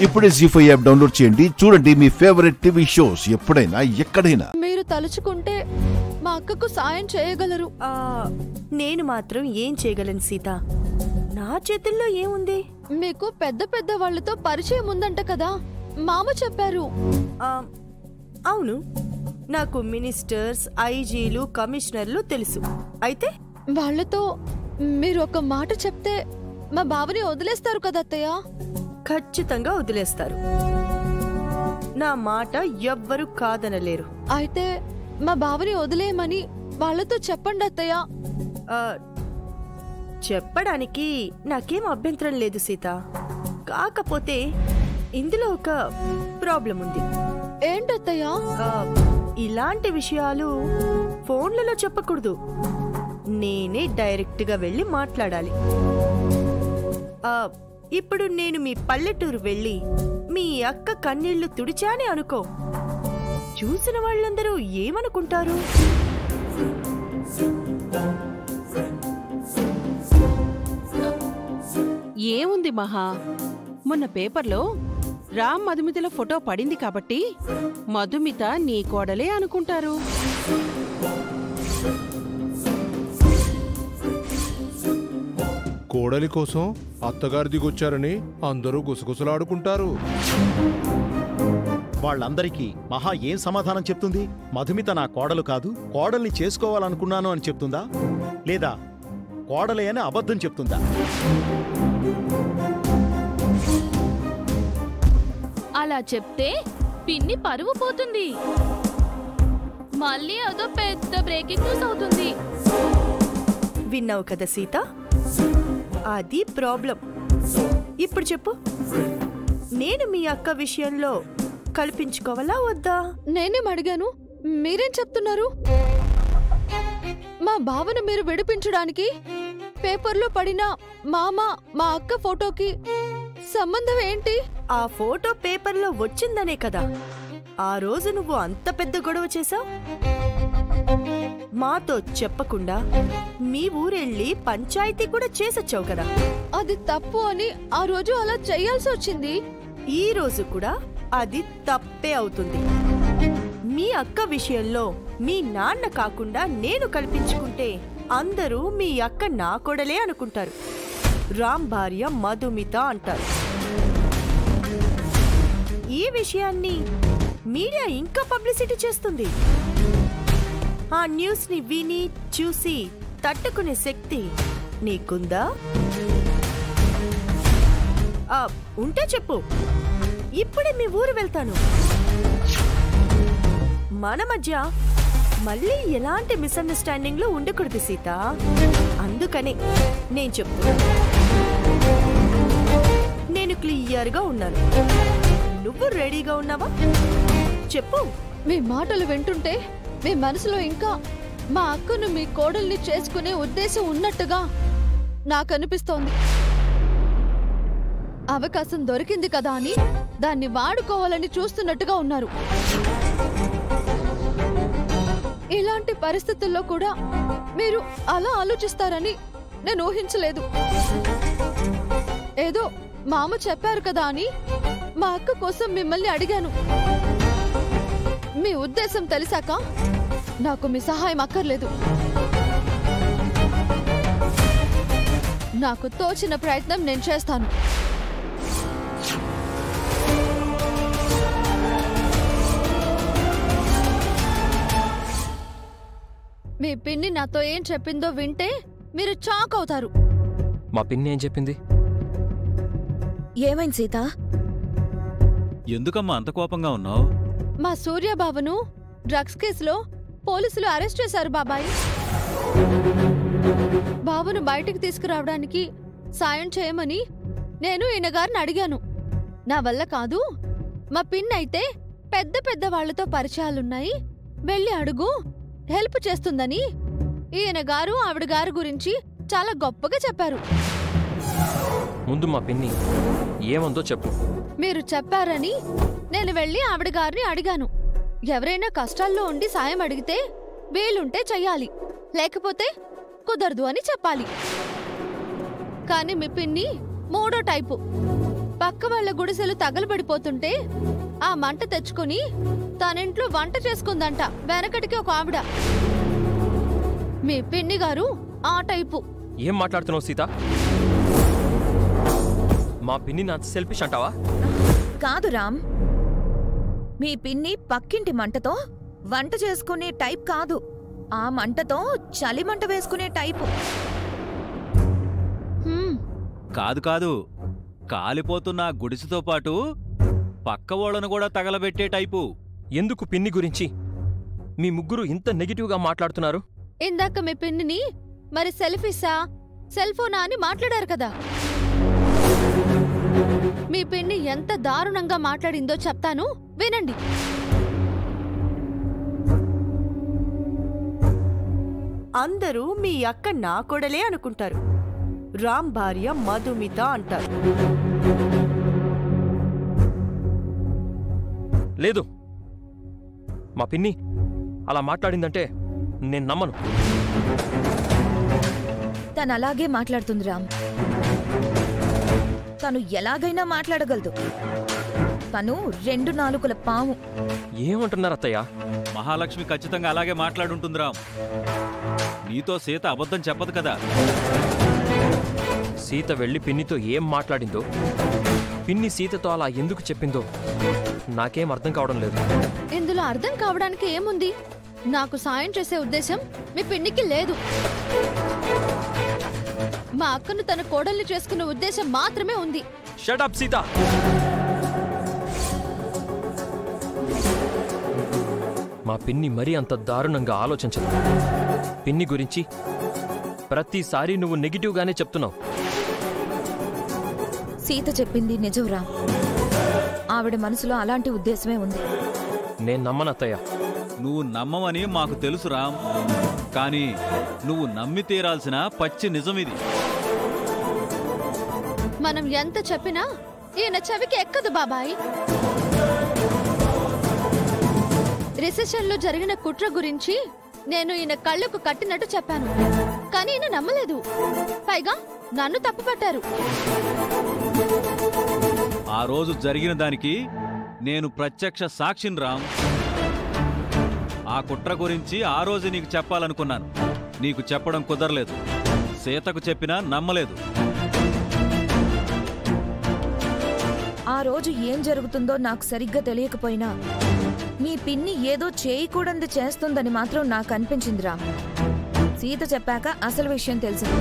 ఇప్పుడే G five app download చేయండి. చూడండి మీ ఫేవరెట్ టీవీ షోస్ ఎప్పుడైనా ఎక్కడైనా. మీరు తలుచుకుంటే మా అక్కకు సాయం చేయగలరు. ఆ, నేను మాత్రం ఏం చేయగలను సీత? నా చేతుల్లో ఏముంది? మీకు పెద్ద పెద్ద వాళ్ళతో పరిచయం ఉందంట కదా? మామ చెప్పారు. ఆ, అవును. నాకు మినిస్టర్స్ ఐజీలు కమిషనర్లు తెలుసు. అయితే? వాళ్ళతో మీరు ఒక మాట చెప్తే మా బావని వదిలేస్తారు కదా అత్తయ్య? ఖచ్చితంగా వదిలేస్తారు. నా మాట ఎవ్వరు కాదనలేరు. అయితే మా బావని వదిలేయమని వాళ్ళతో చెప్పండి అత్తయ్య. చెప్పడానికి నాకేం అభ్యంతరం లేదు సీత. కాకపోతే ఇందులో ఒక ప్రాబ్లం ఉంది. ఏంటత్తయ్య ఇలాంటి విషయాలు ఫోన్లలో చెప్పకూడదు. నేనే డైరెక్ట్గా వెళ్ళి మాట్లాడాలి. ఇప్పుడు నేను మీ పల్లెటూరు వెళ్ళి మీ అక్క కన్నీళ్ళు తుడిచాని అనుకో. చూసిన వాళ్ళందరూ ఏమనుకుంటారు? ఏముంది మహా? మొన్న పేపర్లో రామ్ మధుమితల ఫోటో పడింది కాబట్టి మధుమిత నీ కోడలే అనుకుంటారు. కోడలి కోసం అత్తగారి దిగొచ్చారని అందరూ గుసగుసలాడుకుంటారు. వాళ్ళందరికీ మహా ఏం సమాధానం చెప్తుంది? మధుమిత నా కోడలు కాదు కోడల్ని చేసుకోవాలనుకున్నాను అని చెప్తుందా? లేదా కోడలే అని అబద్ధం చెప్తుందా? అలా చెప్తే పిన్ని పరువు పోతుంది. మళ్ళీ అదో పెద్ద బ్రేకింగ్ న్యూస్ అవుతుంది. విన్నావు కదా సీత? అది ప్రాబ్లం. ఇప్పుడు చెప్పు. నేను మీ అక్క విషయంలో కల్పించుకోవాలా వద్దా? నేనేం అడిగాను? మీరేం చెప్తున్నారు? మా బావను మీరు విడిపించడానికి పేపర్లో పడిన మామ మా అక్క ఫోటోకి సంబంధం ఏంటి? ఆ ఫోటో పేపర్లో వచ్చిందనే కదా. ఆ రోజు నువ్వు అంత పెద్ద గొడవ చేశావు? మాతో చెప్పకుండా మీ ఊరెళ్ళి పంచాయతీ కూడా చేసొచ్చావు కదా. అది తప్పు అని ఆ రోజు అలా చేయాల్సి వచ్చింది. ఈ రోజు కూడా అది తప్పే అవుతుంది. మీ అక్క విషయంలో మీ నాన్న కాకుండా నేను కల్పించుకుంటే అందరూ మీ అక్క నా కొడలే అనుకుంటారు. రామ్ భార్య మధుమిత అంటారు. ఈ విషయాన్ని మీడియా ఇంకా పబ్లిసిటీ చేస్తుంది. ఆ న్యూస్ని విని చూసి తట్టుకునే శక్తి నీకుందా? ఆ, ఉంటే చెప్పు. ఇప్పుడే మీ ఊరు వెళ్తాను. మన మధ్య మళ్ళీ ఎలాంటి మిస్అండర్స్టాండింగ్లు ఉండకూడదు సీత. అందుకనే నేను చెప్తున్నా నేను క్లియర్గా ఉన్నాను. నువ్వు రెడీగా ఉన్నావా? చెప్పు. మీ మాటలు వింటుంటే మీ మనసులో ఇంకా మా అక్కను మీ కోడల్ని చేసుకునే ఉద్దేశం ఉన్నట్టుగా నాకు అనిపిస్తోంది. అవకాశం దొరికింది కదా అని దాన్ని వాడుకోవాలని చూస్తున్నట్టుగా ఉన్నారు. ఇలాంటి పరిస్థితుల్లో కూడా మీరు అలా ఆలోచిస్తారని నేను ఊహించలేదు. ఏదో మామ చెప్పారు కదా అని మా అక్క కోసం మిమ్మల్ని అడిగాను. మీ ఉద్దేశం తెలిసాక నాకు మీ సహాయం అక్కర్లేదు. నాకు తోచిన ప్రయత్నం నేను చేస్తాను. మీ పిన్ని నాతో ఏం చెప్పిందో వింటే మీరు చాక్ అవుతారు. మా పిన్ని ఏం చెప్పింది? ఏమైంది సీత? ఎందుకమ్మా అంత కోపంగా ఉన్నావు? మా సూర్యబాబును డ్రగ్స్ కేసులో పోలీసులు అరెస్ట్ చేశారు బాబాయ్. బాబును బయటికి తీసుకురావడానికి సాయం చేయమని నేను ఈయన గారిని అడిగాను. నా వల్ల కాదు మా పిన్ అయితే పెద్ద పెద్ద వాళ్ళతో పరిచయాలున్నాయి వెళ్ళి అడుగు హెల్ప్ చేస్తుందని ఈయన గారు ఆవిడ గారి గురించి చాలా గొప్పగా చెప్పారు. ముందు మా పిన్ని ఏముందో చెప్పు. మీరు చెప్పారని నేను వెళ్ళి ఆవిడ గారిని అడిగాను. ఎవరైనా కష్టాల్లో ఉండి సాయం అడిగితే వీలుంటే చెయ్యాలి. లేకపోతే కుదరదు అని చెప్పాలి. కానీ మీ పిన్ని మూడో టైపు. పక్క వాళ్ళ గుడిసెలు తగలబడిపోతుంటే ఆ మంట తెచ్చుకుని తనింట్లో వంట చేసుకుందంట వెనకటికి ఒక ఆవిడ. మీ పిన్ని గారు ఆ టైపు. ఏం మాట్లాడుతున్నావు సీత? మా పిన్ని నా సెల్ఫిష్ అంటావా? కాదు రామ్ మీ పిన్ని పక్కింటి మంటతో వంట చేసుకునే టైప్ కాదు. ఆ మంటతో చలి మంట వేసుకునే టైపు. హ్మ్, కాదు కాదు కాలిపోతున్న ఆ గుడిసెతో పాటు పక్క వాళ్ళను కూడా తగలబెట్టే టైపు. ఎందుకు పిన్ని గురించి? మీ ముగ్గురు ఇంత నెగిటివ్గా మాట్లాడుతున్నారు? ఇందాక మీ పిన్నిని మరి సెల్ఫీసా సెల్ ఫోనా అని మాట్లాడారు కదా. మీ పిన్ని ఎంత దారుణంగా మాట్లాడిందో చెప్తాను. వినండి. అందరూ మీ అక్క నా కొడలే అనుకుంటారు. రామ్ భార్య మధుమిత అంటారు. లేదు. మా పిన్ని అలా మాట్లాడిందంటే నేను నమ్మను. తను అలాగే మాట్లాడుతుంది రామ్. తను ఎలాగైనా మాట్లాడగలదు. తను రెండు నాలుకల పాము. ఏమంటున్నారు అత్తయ్య? మహాలక్ష్మి ఖచ్చితంగా అలాగే మాట్లాడుంటుంది రామ్. నీతో సీత అబద్ధం చెప్పదు కదా. సీత వెళ్ళి పిన్నితో ఏం మాట్లాడిందో పిన్ని సీతతో అలా ఎందుకు చెప్పిందో నాకేం అర్థం కావడం లేదు. ఇందులో అర్థం కావడానికి ఏముంది? నాకు సాయం చేసే ఉద్దేశం మీ పిన్నికి లేదు. మా అక్కను తన కోడల్ని చేసుకునే ఉద్దేశం మాత్రమే ఉంది. షటప్ సీత మా పిన్ని మరీ అంత దారుణంగా ఆలోచించదు. పిన్ని గురించి ప్రతిసారి నువ్వు నెగిటివ్గానే చెప్తున్నావు. సీత చెప్పింది నిజం రామ్ ఆవిడ మనసులో అలాంటి ఉద్దేశమే ఉంది. నేను నమ్మనత్తయ్య నువ్వు నమ్మవని మాకు తెలుసు రామ్ కానీ నువ్వు నమ్మి తీరాల్సిన పచ్చి నిజమిది. మనం ఎంత చెప్పినా ఈయన చెవికి ఎక్కదు బాబాయ్. రిసెషన్లో జరిగిన కుట్ర గురించి నేను ఈయన కళ్ళకు కట్టినట్టు చెప్పాను. కానీ ఈయన నమ్మలేదు. పైగా నన్ను తప్పుపట్టారు. ఆ రోజు జరిగిన దానికి నేను ప్రత్యక్ష సాక్షిని రామ్. ఆ కుట్ర గురించి ఆ రోజు నీకు చెప్పాలనుకున్నాను. నీకు చెప్పడం కుదరలేదు. సీతకు చెప్పినా నమ్మలేదు. ఆ రోజు ఏం జరుగుతుందో నాకు సరిగ్గా తెలియకపోయినా మీ పిన్ని ఏదో చేయకూడదు చేస్తుందని మాత్రం నాకు అనిపించింది రామ్ సీత చెప్పాక అసలు విషయం తెలిసింది.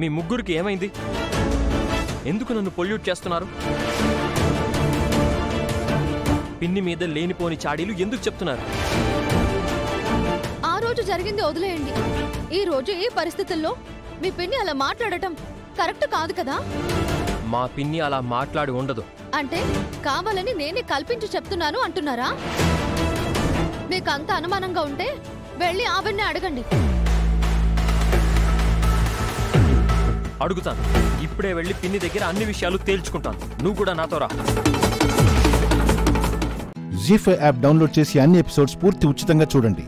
మీ ముగ్గురికి ఏమైంది? ఎందుకు నన్ను పొల్యూట్ చేస్తున్నారు? పిన్ని మీద లేనిపోని చాడీలు ఎందుకు చెప్తున్నారు? రోజు జరిగింది వదిలేయండి. ఈ రోజు ఈ పరిస్థితుల్లో మీ పిన్ని అలా మాట్లాడటం కరెక్ట్ కాదు కదా? మా పిన్ని అలా మాట్లాడి ఉండదు. అంటే కావాలని నేనే కల్పించి చెప్తున్నాను అంటున్నారా? మీకు అంత అనుమానంగా ఉంటే వెళ్ళి ఆవిడ్ని అడగండి. అడుగుతాను. ఇప్పుడే వెళ్ళి పిన్ని దగ్గర అన్ని విషయాలు తేల్చుకుంటాను. నువ్వు కూడా నాతో రా. జీ ఫైవ్ యాప్ డౌన్లోడ్ చేసి అన్ని ఎపిసోడ్స్ పూర్తి ఉచితంగా చూడండి.